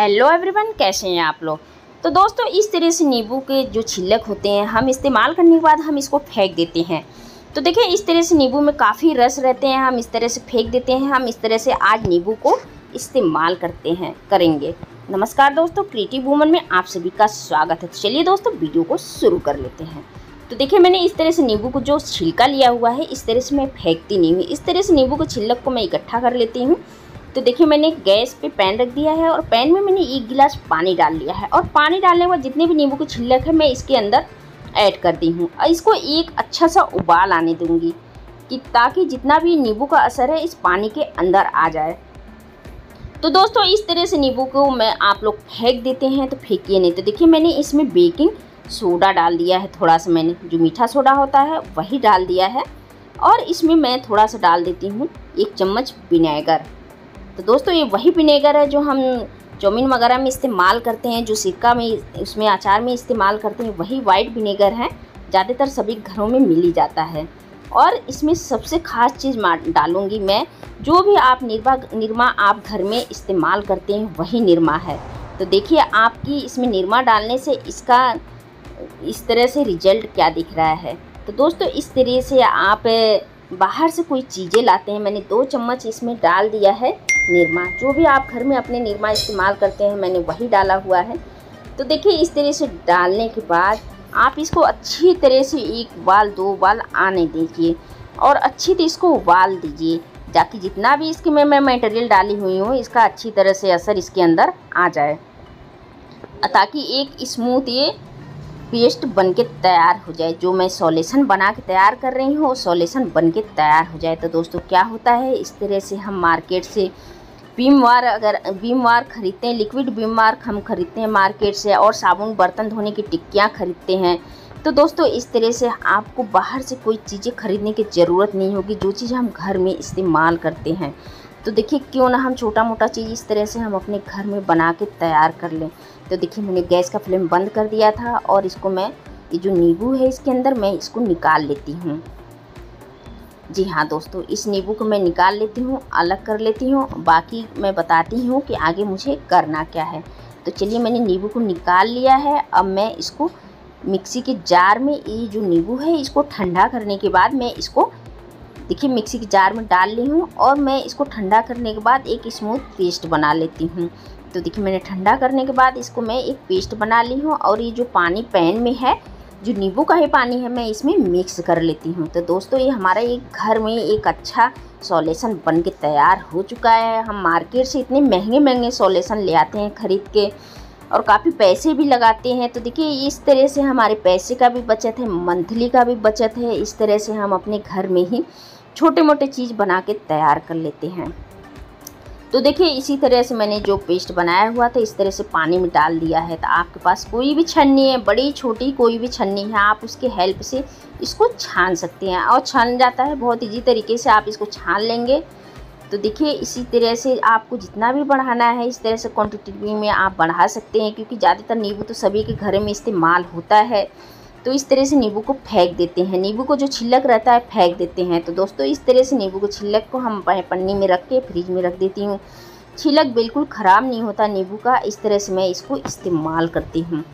Hello everyone कैसे हैं आप लोग? तो दोस्तों, इस तरह से नींबू के जो छिलक होते हैं, हम इस्तेमाल करने के बाद हम इसको फेंक देते हैं। तो देखिए, इस तरह से नींबू में काफ़ी रस रहते हैं, हम इस तरह से फेंक देते हैं, हम इस तरह से आज नींबू को इस्तेमाल करते हैं, करेंगे। नमस्कार दोस्तों क्रिएटिव वूमन में आप सभी का स्वागत है। तो चलिए दोस्तों, वीडियो को शुरू कर लेते हैं। तो देखिए, मैंने इस तरह से नींबू को जो छिलका लिया हुआ है, इस तरह से मैं फेंकती नहीं हूँ। इस तरह से नींबू को छिलक को मैं इकट्ठा कर लेती हूँ। तो देखिए, मैंने गैस पे पैन रख दिया है और पैन में मैंने एक गिलास पानी डाल लिया है। और पानी डालने के बाद जितने भी नींबू की छिलक है, मैं इसके अंदर ऐड कर दी हूँ। और इसको एक अच्छा सा उबाल आने दूँगी कि ताकि जितना भी नींबू का असर है, इस पानी के अंदर आ जाए। तो दोस्तों, इस तरह से नींबू को मैं आप लोग फेंक देते हैं तो फेंकिए नहीं। तो देखिए, मैंने इसमें बेकिंग सोडा डाल दिया है थोड़ा सा। मैंने जो मीठा सोडा होता है, वही डाल दिया है। और इसमें मैं थोड़ा सा डाल देती हूँ एक चम्मच विनेगर। तो दोस्तों, ये वही विनेगर है जो हम चौमिन वगैरह में इस्तेमाल करते हैं, जो सिरका में, उसमें अचार में इस्तेमाल करते हैं, वही वाइट विनेगर है, ज़्यादातर सभी घरों में मिल जाता है। और इसमें सबसे ख़ास चीज़ डालूँगी मैं, जो भी आप निर्मा निरमा आप घर में इस्तेमाल करते हैं, वही निरमा है। तो देखिए, आपकी इसमें निरमा डालने से इसका, इस तरह से रिज़ल्ट क्या दिख रहा है? तो दोस्तों, इस तरह से आप बाहर से कोई चीज़ें लाते हैं, मैंने दो चम्मच इसमें डाल दिया है। निरमा, जो भी आप घर में अपने निरमा इस्तेमाल करते हैं, मैंने वही डाला हुआ है। तो देखिए, इस तरह से डालने के बाद आप इसको अच्छी तरह से एक बाल, दो बाल आने दीजिए और अच्छी तरह इसको उबाल दीजिए ताकि जितना भी इसके में मैं मटेरियल डाली हुई हूँ, इसका अच्छी तरह से असर इसके अंदर आ जाए। ताकि एक स्मूथ ये पेस्ट बन के तैयार हो जाए। जो मैं सॉलेसन बना के तैयार कर रही हूँ, वो सॉलेसन बन के तैयार हो जाए। तो दोस्तों, क्या होता है? इस तरह से हम मार्केट से बीम वार अगर बीम वार ख़रीदते हैं लिक्विड बीम वार हम ख़रीदते हैं मार्केट से और साबुन, बर्तन धोने की टिक्कियाँ ख़रीदते हैं। तो दोस्तों, इस तरह से आपको बाहर से कोई चीज़ें ख़रीदने की ज़रूरत नहीं होगी, जो चीज़ हम घर में इस्तेमाल करते हैं। तो देखिए, क्यों ना हम छोटा मोटा चीज़ इस तरह से हम अपने घर में बना के तैयार कर लें। तो देखिए, मैंने गैस का फ्लेम बंद कर दिया था और इसको मैं, ये जो नींबू है इसके अंदर मैं इसको निकाल लेती हूँ। जी हाँ दोस्तों, इस नींबू को मैं निकाल लेती हूँ, अलग कर लेती हूँ, बाकी मैं बताती हूँ कि आगे मुझे करना क्या है। तो चलिए मैंने नींबू को निकाल लिया है, अब मैं इसको मिक्सी के जार में, ये जो नींबू है, इसको ठंडा करने के बाद मैं इसको, देखिए मिक्सी के जार में डाल ली हूँ और मैं इसको ठंडा करने के बाद एक स्मूथ पेस्ट बना लेती हूँ। तो देखिए मैंने ठंडा करने के बाद इसको मैं एक पेस्ट बना ली हूँ और ये जो पानी पैन में है जो नींबू का ही पानी है, मैं इसमें मिक्स कर लेती हूँ। तो दोस्तों, ये हमारा एक घर में एक अच्छा सॉलेसन बन के तैयार हो चुका है। हम मार्केट से इतने महँगे महँगे सॉलेसन ले आते हैं ख़रीद के और काफ़ी पैसे भी लगाते हैं। तो देखिए, इस तरह से हमारे पैसे का भी बचत है मंथली का भी बचत है। इस तरह से हम अपने घर में ही छोटे मोटे चीज़ बना के तैयार कर लेते हैं। तो देखिए, इसी तरह से मैंने जो पेस्ट बनाया हुआ था, इस तरह से पानी में डाल दिया है। तो आपके पास कोई भी छन्नी है, बड़ी, छोटी, कोई भी छन्नी है, आप उसके हेल्प से इसको छान सकते हैं। और छान जाता है, बहुत ईजी तरीके से आप इसको छान लेंगे। तो देखिए, इसी तरह से आपको जितना भी बढ़ाना है, इस तरह से क्वान्टिटी में आप बढ़ा सकते हैं, क्योंकि ज़्यादातर नींबू तो सभी के घर में इस्तेमाल होता है। तो इस तरह से नींबू को फेंक देते हैं। नींबू को जो छिलक रहता है, फेंक देते हैं। तो दोस्तों, इस तरह से नींबू को छिलक को हम पन्नी में रख के फ्रिज में रख देती हूँ। छिलक बिल्कुल ख़राब नहीं होता नींबू का, इस तरह से मैं इसको इस्तेमाल करती हूँ।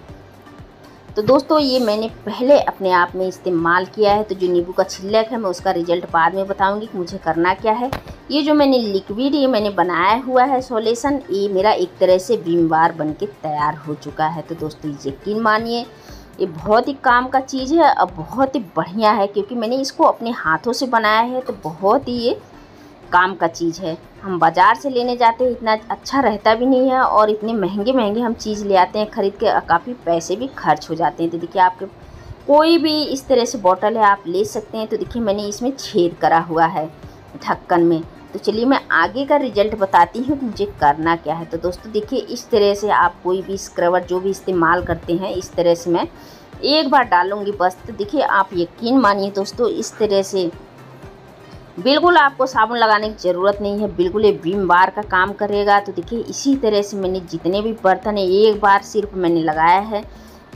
तो दोस्तों, ये मैंने पहले अपने आप में इस्तेमाल किया है। तो जो नींबू का छिलक है, मैं उसका रिज़ल्ट बाद में बताऊँगी कि मुझे करना क्या है। ये जो मैंने लिक्विड, ये मैंने बनाया हुआ है सॉल्यूशन, ये मेरा एक तरह से बीमवार बन के तैयार हो चुका है। तो दोस्तों, यकीन मानिए ये बहुत ही काम का चीज़ है और बहुत ही बढ़िया है, क्योंकि मैंने इसको अपने हाथों से बनाया है तो बहुत ही ये काम का चीज़ है। हम बाज़ार से लेने जाते हैं, इतना अच्छा रहता भी नहीं है और इतने महँगे महँगे हम चीज़ ले आते हैं ख़रीद के काफ़ी पैसे भी खर्च हो जाते हैं। तो देखिए आपके कोई भी इस तरह से बॉटल है, आप ले सकते हैं। तो देखिए मैंने इसमें छेद करा हुआ है ढक्कन में। तो चलिए मैं आगे का रिज़ल्ट बताती हूँ मुझे करना क्या है। तो दोस्तों देखिए, इस तरह से आप कोई भी स्क्रबर जो भी इस्तेमाल करते हैं, इस तरह से मैं एक बार डालूँगी बस। तो देखिए, आप यकीन मानिए दोस्तों, इस तरह से बिल्कुल आपको साबुन लगाने की ज़रूरत नहीं है, बिल्कुल ये बीम बार का काम करेगा। तो देखिए, इसी तरह से मैंने जितने भी बर्तन है, एक बार सिर्फ़ मैंने लगाया है।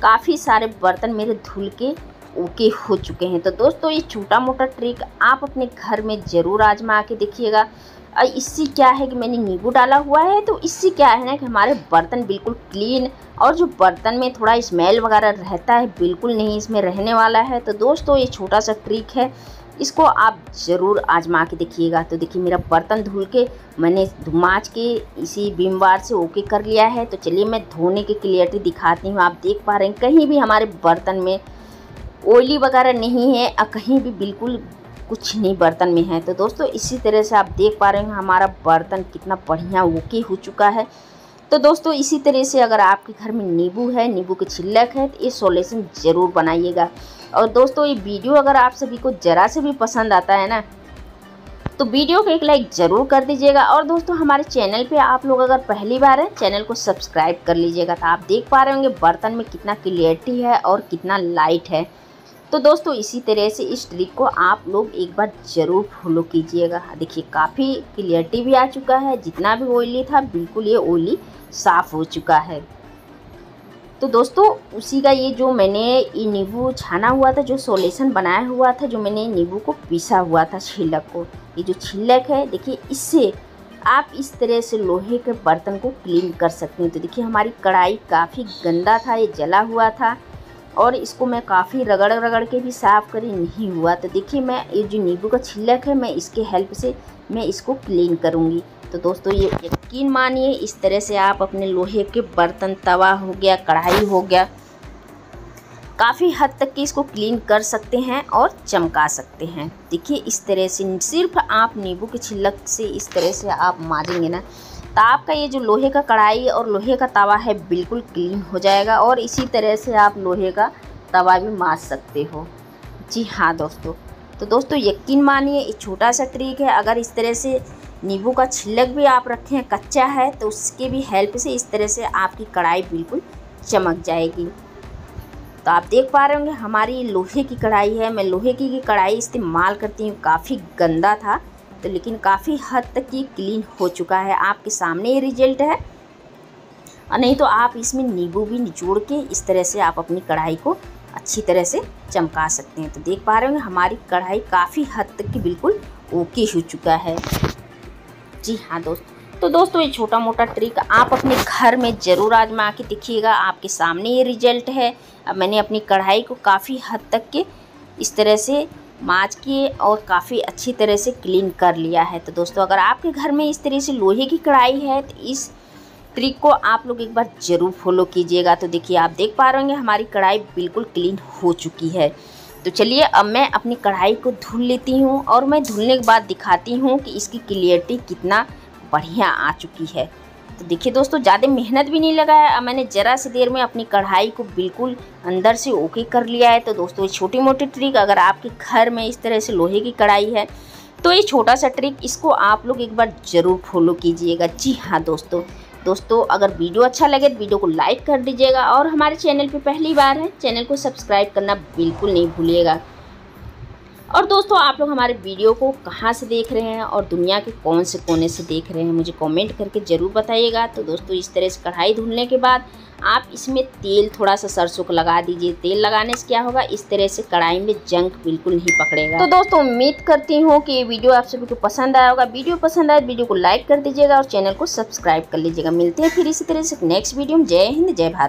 काफ़ी सारे बर्तन मेरे धुल के ओके हो चुके हैं। तो दोस्तों, ये छोटा मोटा ट्रिक आप अपने घर में ज़रूर आजमा के देखिएगा। इससे क्या है कि मैंने नींबू डाला हुआ है तो इससे क्या है ना कि हमारे बर्तन बिल्कुल क्लीन और जो बर्तन में थोड़ा स्मेल वगैरह रहता है, बिल्कुल नहीं इसमें रहने वाला है। तो दोस्तों, ये छोटा सा ट्रिक है। इसको आप ज़रूर आजमा के देखिएगा। तो देखिए, मेरा बर्तन धुल के मैंने माज के इसी बीम बार से ओके कर लिया है। तो चलिए, मैं धोने की क्लियरिटी दिखाती हूँ। आप देख पा रहे हैं, कहीं भी हमारे बर्तन में ऑयली वगैरह नहीं है और कहीं भी बिल्कुल कुछ नहीं बर्तन में है। तो दोस्तों, इसी तरह से आप देख पा रहे हैं, हमारा बर्तन कितना बढ़िया ओके हो चुका है। तो दोस्तों, इसी तरह से अगर आपके घर में नींबू है, नींबू के छिल्लक है तो ये सोल्यूशन ज़रूर बनाइएगा। और दोस्तों, ये वीडियो अगर आप सभी को ज़रा से भी पसंद आता है ना तो वीडियो को एक लाइक ज़रूर कर दीजिएगा। और दोस्तों, हमारे चैनल पे आप लोग अगर पहली बार हैं, चैनल को सब्सक्राइब कर लीजिएगा तो आप देख पा रहे होंगे बर्तन में कितना क्लियरिटी है और कितना लाइट है। तो दोस्तों, इसी तरह से इस ट्रिक को आप लोग एक बार ज़रूर फॉलो कीजिएगा। देखिए, काफ़ी क्लियरिटी भी आ चुका है। जितना भी ऑयली था, बिल्कुल ये ऑयली साफ़ हो चुका है। तो दोस्तों, उसी का ये जो मैंने ये नींबू छाना हुआ था, जो सोलेशन बनाया हुआ था, जो मैंने नींबू को पीसा हुआ था छिलक को, ये जो छिलक है, देखिए, इससे आप इस तरह से लोहे के बर्तन को क्लीन कर सकते हैं। तो देखिए, हमारी कढ़ाई काफ़ी गंदा था, ये जला हुआ था। और इसको मैं काफ़ी रगड़ रगड़ के भी साफ़ करी नहीं हुआ। तो देखिए, मैं ये जो नींबू का छिलक है, मैं इसके हेल्प से मैं इसको क्लीन करूँगी। तो दोस्तों, ये यकीन मानिए, इस तरह से आप अपने लोहे के बर्तन, तवा हो गया, कढ़ाई हो गया, काफ़ी हद तक कि इसको क्लीन कर सकते हैं और चमका सकते हैं। देखिए, इस तरह से सिर्फ़ आप नींबू के छिलक से इस तरह से आप मारेंगे ना तो आपका ये जो लोहे का कढ़ाई और लोहे का तवा है बिल्कुल क्लीन हो जाएगा और इसी तरह से आप लोहे का तवा भी मार सकते हो। जी हाँ दोस्तों तो दोस्तों यकीन मानिए ये छोटा सा ट्रिक है। अगर इस तरह से नींबू का छिलक भी आप रखें, कच्चा है तो उसके भी हेल्प से इस तरह से आपकी कढ़ाई बिल्कुल चमक जाएगी। तो आप देख पा रहे होंगे, हमारी लोहे की कढ़ाई है। मैं लोहे की कढ़ाई इस्तेमाल करती हूँ। काफ़ी गंदा था तो लेकिन काफ़ी हद तक ये क्लीन हो चुका है। आपके सामने ये रिज़ल्ट है। और नहीं तो आप इसमें नींबू भी निचोड़ के इस तरह से आप अपनी कढ़ाई को अच्छी तरह से चमका सकते हैं। तो देख पा रहे होंगे, हमारी कढ़ाई काफ़ी हद तक की बिल्कुल ओके हो चुका है। जी हाँ दोस्त। तो दोस्तों, ये छोटा मोटा ट्रिक आप अपने घर में ज़रूर आजमा के देखिएगा। आपके सामने ये रिज़ल्ट है। अब मैंने अपनी कढ़ाई को काफ़ी हद तक के इस तरह से माज के और काफ़ी अच्छी तरह से क्लीन कर लिया है। तो दोस्तों, अगर आपके घर में इस तरह से लोहे की कढ़ाई है तो इस ट्रिक को आप लोग एक बार ज़रूर फॉलो कीजिएगा। तो देखिए, आप देख पा रहे होंगे, हमारी कढ़ाई बिल्कुल क्लीन हो चुकी है। तो चलिए, अब मैं अपनी कढ़ाई को धुल लेती हूँ और मैं धुलने के बाद दिखाती हूँ कि इसकी क्लियरिटी कितना बढ़िया आ चुकी है। तो देखिए दोस्तों, ज़्यादा मेहनत भी नहीं लगाया। अब मैंने ज़रा सी देर में अपनी कढ़ाई को बिल्कुल अंदर से ओके कर लिया है। तो दोस्तों, ये छोटी मोटी ट्रिक अगर आपके घर में इस तरह से लोहे की कढ़ाई है तो ये छोटा सा ट्रिक इसको आप लोग एक बार ज़रूर फॉलो कीजिएगा। जी हाँ दोस्तों। दोस्तों, अगर वीडियो अच्छा लगे तो वीडियो को लाइक कर दीजिएगा और हमारे चैनल पे पहली बार है, चैनल को सब्सक्राइब करना बिल्कुल नहीं भूलिएगा। और दोस्तों, आप लोग हमारे वीडियो को कहाँ से देख रहे हैं और दुनिया के कौन से कोने से देख रहे हैं, मुझे कमेंट करके ज़रूर बताइएगा। तो दोस्तों, इस तरह से कढ़ाई धुलने के बाद आप इसमें तेल थोड़ा सा सरसों को लगा दीजिए। तेल लगाने से क्या होगा? इस तरह से कढ़ाई में जंक बिल्कुल नहीं पकड़ेगा। तो दोस्तों, उम्मीद करती हूँ कि ये वीडियो आप सभी को पसंद आया होगा। वीडियो पसंद आए वीडियो को लाइक कर दीजिएगा और चैनल को सब्सक्राइब कर लीजिएगा। मिलते हैं फिर इसी तरह से नेक्स्ट वीडियो में। जय हिंद, जय भारत।